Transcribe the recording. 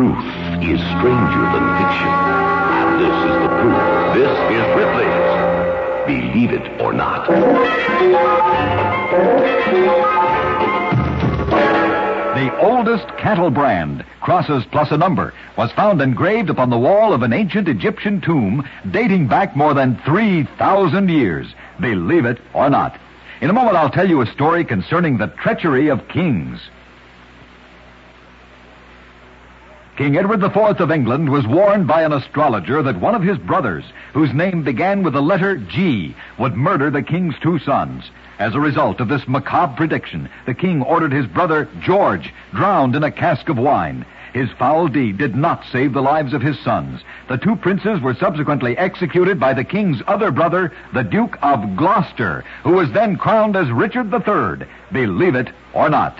Truth is stranger than fiction. And this is the proof. This is Ripley's. Believe it or not. The oldest cattle brand, crosses plus a number, was found engraved upon the wall of an ancient Egyptian tomb dating back more than 3,000 years. Believe it or not. In a moment, I'll tell you a story concerning the treachery of kings. King Edward IV of England was warned by an astrologer that one of his brothers, whose name began with the letter G, would murder the king's two sons. As a result of this macabre prediction, the king ordered his brother George drowned in a cask of wine. His foul deed did not save the lives of his sons. The two princes were subsequently executed by the king's other brother, the Duke of Gloucester, who was then crowned as Richard III. Believe it or not.